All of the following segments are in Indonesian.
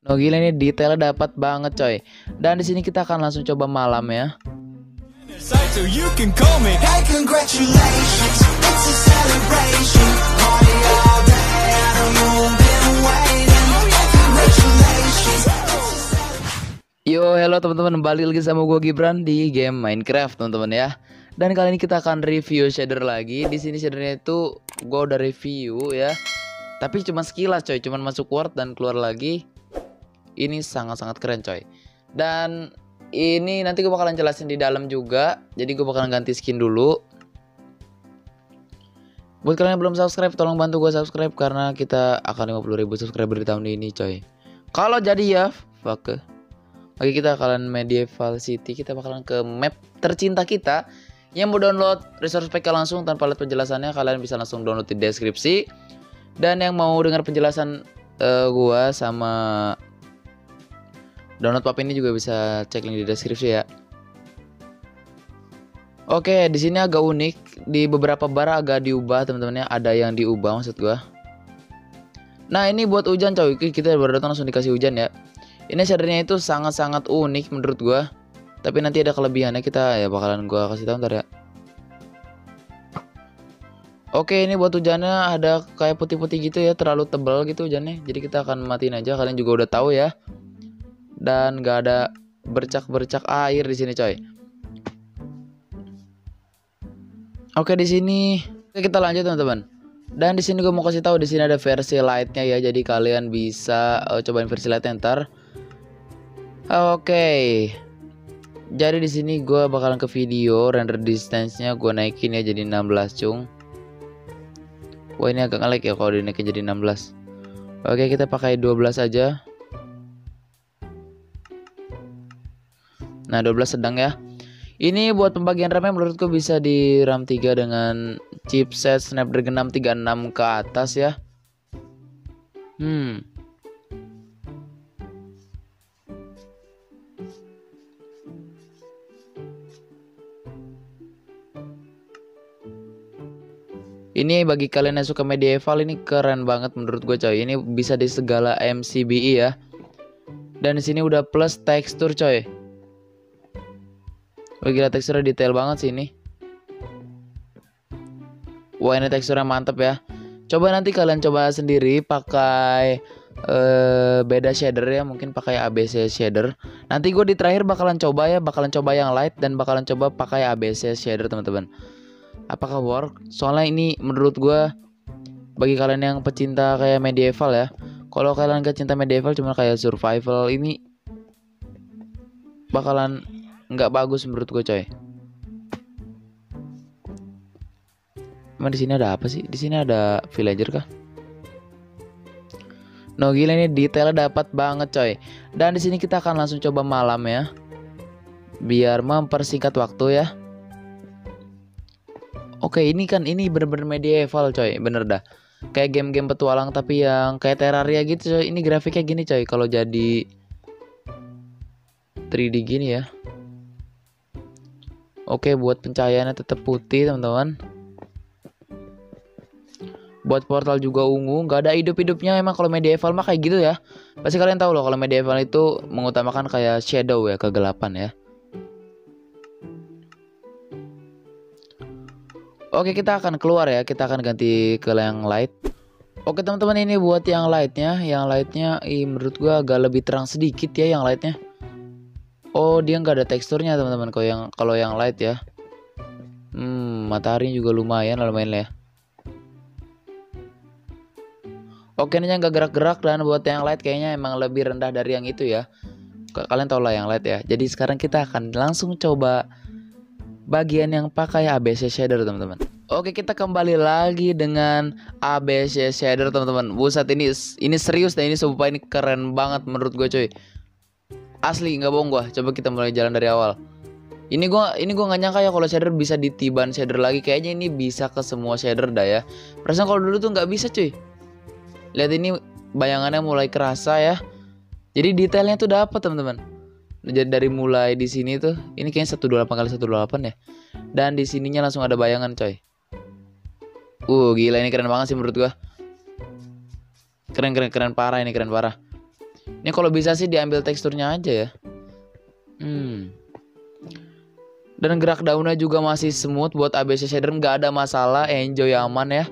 No gila ini detailnya dapat banget coy. Dan di sini kita akan langsung coba malam ya. So you can call me. Hey, congratulations, it's a celebration. Party all day, I know you've been waiting. Hey, congratulations. Yo, hello teman-teman, balik lagi sama gue Gibran di game Minecraft teman-teman ya. Dan kali ini kita akan review shader lagi. Di sini shadernya itu gue udah review ya. Tapi cuma sekilas coy, cuman masuk word dan keluar lagi. Ini sangat-sangat keren coy. Dan ini nanti gue bakalan jelasin di dalam juga. Jadi gue bakalan ganti skin dulu. Buat kalian yang belum subscribe, tolong bantu gue subscribe karena kita akan 50.000 subscriber di tahun ini coy. Kalau jadi ya, fuck. Oke kita bakalan medieval city Kita bakalan ke map tercinta kita Yang mau download resource pack langsung tanpa lihat penjelasannya Kalian bisa langsung download di deskripsi Dan yang mau dengar penjelasan uh, gua sama Download pap ini juga bisa cek link di deskripsi ya Oke di sini agak unik Di beberapa bar agak diubah teman-teman ya Ada yang diubah maksud gua Nah ini buat hujan coy Kita baru datang langsung dikasih hujan ya ini shadernya itu sangat-sangat unik menurut gua. Tapi nanti ada kelebihannya kita ya bakalan gua kasih tahu ntar ya. Oke, ini buat hujannya ada kayak putih-putih gitu ya, terlalu tebal gitu hujannya. Jadi kita akan matiin aja, kalian juga udah tahu ya. Dan gak ada bercak-bercak air di sini, coy. Oke, di sini kita lanjut teman-teman. Dan di sini gue mau kasih tahu di sini ada versi lightnya ya, jadi kalian bisa uh, cobain versi lightnya ntar. Oke. Jadi di sini gue bakalan ke video render distance-nya gue naikin ya jadi 16 cung. Wah ini agak ngelag ya kalau dinaikin jadi 16. Oke kita pakai 12 aja. Nah 12 sedang ya. Ini buat pembagian RAM menurutku bisa di RAM 3 dengan chipset Snapdragon 636 ke atas ya. Hmm. Ini bagi kalian yang suka medieval ini keren banget menurut gue coy. Ini bisa di segala MCBE ya. Dan di sini udah plus tekstur coy. Wah gila teksturnya detail banget sih ini. Wah ini teksturnya mantep ya. Coba nanti kalian coba sendiri pakai uh, beda shader ya, mungkin pakai ABC shader. Nanti gue di terakhir bakalan coba ya, bakalan coba yang light dan bakalan coba pakai ABC shader teman-teman apakah work soalnya ini menurut gue bagi kalian yang pecinta kayak medieval ya kalau kalian gak cinta medieval cuma kayak survival ini bakalan nggak bagus menurut gue coy Emang di sini ada apa sih? Di sini ada villager kah? No gila ini detailnya dapat banget coy. Dan di sini kita akan langsung coba malam ya. Biar mempersingkat waktu ya. Oke ini kan ini bener-bener medieval coy bener dah kayak game-game petualang tapi yang kayak Terraria gitu coy ini grafiknya gini coy kalau jadi 3D gini ya Oke buat pencahayaannya tetap putih teman-teman. Buat portal juga ungu nggak ada hidup-hidupnya emang. Kalau medieval mah kayak gitu ya. Pasti kalian tahu loh kalau medieval itu mengutamakan kayak shadow ya kegelapan ya. Oke kita akan keluar ya. Kita akan ganti ke yang light. Oke teman-teman ini buat yang lightnya. Yang lightnya menurut gua agak lebih terang sedikit ya yang lightnya Oh dia nggak ada teksturnya teman-teman kalau yang kalau yang light ya Hmm matahari juga lumayan lumayan ya Oke ini nggak gerak-gerak dan buat yang light kayaknya emang lebih rendah dari yang itu ya Kalian tau lah yang light ya Jadi sekarang kita akan langsung coba bagian yang pakai ABC shader teman-teman. Oke kita kembali lagi dengan ABC shader teman-teman. Buset ini ini serius deh ini sumpah ini keren banget menurut gue coy. Asli nggak bohong gue. Coba kita mulai jalan dari awal. Ini gue ini gue nggak nyangka ya kalau shader bisa ditiban shader lagi. Kayaknya ini bisa ke semua shader dah ya. Perasaan kalau dulu tuh nggak bisa cuy. Lihat ini bayangannya mulai kerasa ya. Jadi detailnya tuh dapat teman-teman jadi dari mulai di sini tuh ini kayaknya 128 kali 128 ya dan di sininya langsung ada bayangan coy uh gila ini keren banget sih menurut gua keren keren keren parah ini keren parah Ini kalau bisa sih diambil teksturnya aja ya. Hmm. Dan gerak daunnya juga masih smooth buat ABC shader nggak ada masalah, enjoy aman ya.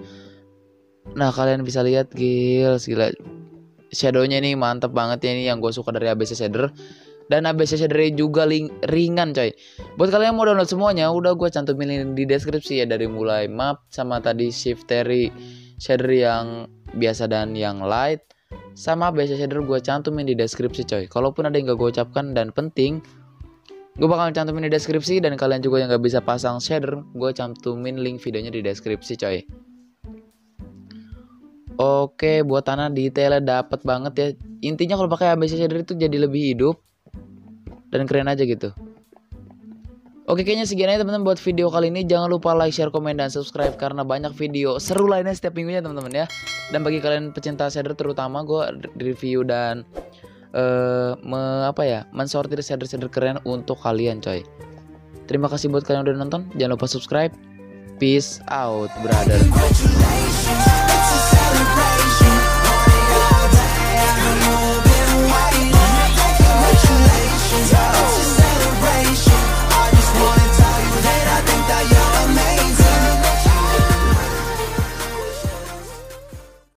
Nah kalian bisa lihat gil, gila shadownya ini mantep banget ya ini yang gue suka dari ABC shader dan ABC shader juga ling- ringan coy buat kalian yang mau download semuanya udah gue cantumin di deskripsi ya dari mulai map sama tadi shift shader yang biasa dan yang light sama ABC shader gue cantumin di deskripsi coy kalaupun ada yang gak gue ucapkan dan penting gue bakal cantumin di deskripsi dan kalian juga yang gak bisa pasang shader gue cantumin link videonya di deskripsi coy Oke, buat tanah detailnya dapat banget ya. Intinya kalau pakai ABC shader itu jadi lebih hidup dan keren aja gitu. Oke, kayaknya segian aja teman-teman buat video kali ini. Jangan lupa like, share, komen, dan subscribe karena banyak video seru lainnya setiap minggunya teman-teman ya. Dan bagi kalian pecinta shader terutama gue review dan eh me, apa ya, mensortir shader-shader keren untuk kalian coy. Terima kasih buat kalian udah nonton. Jangan lupa subscribe. Peace out, brother.